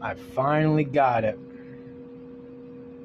I finally got it.